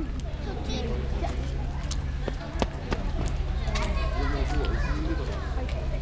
Thank you.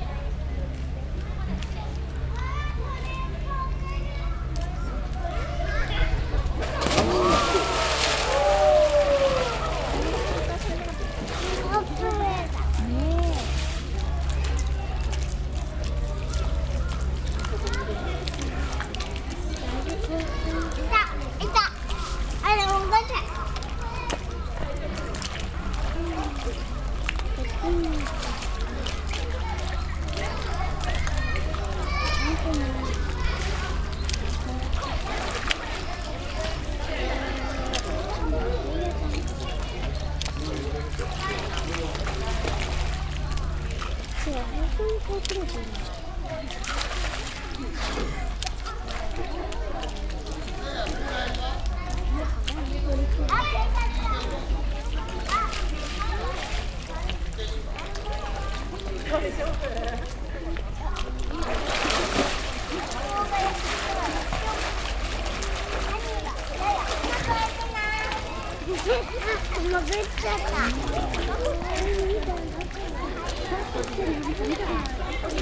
Uma vez pra cá. 潜っちゃった。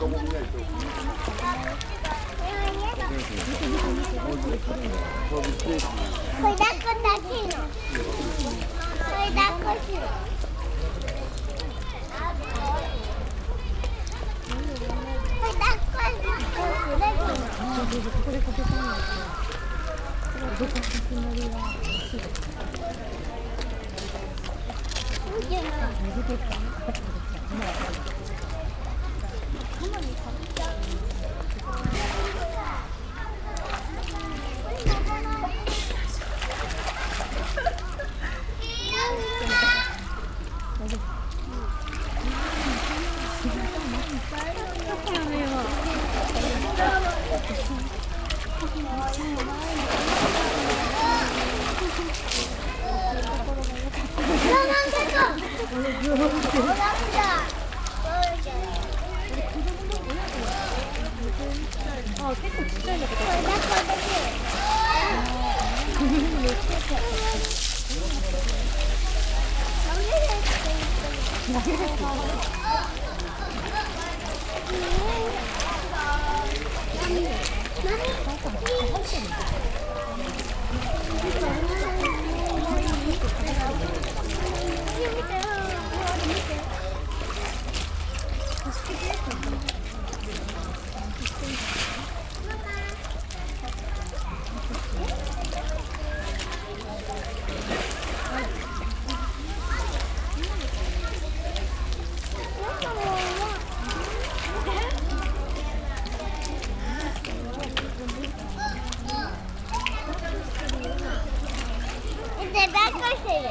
これ抱っこだけの。これ抱っこしろ。これ抱っこあ結構ちっちゃいんだけど。投げる。It's a bad question.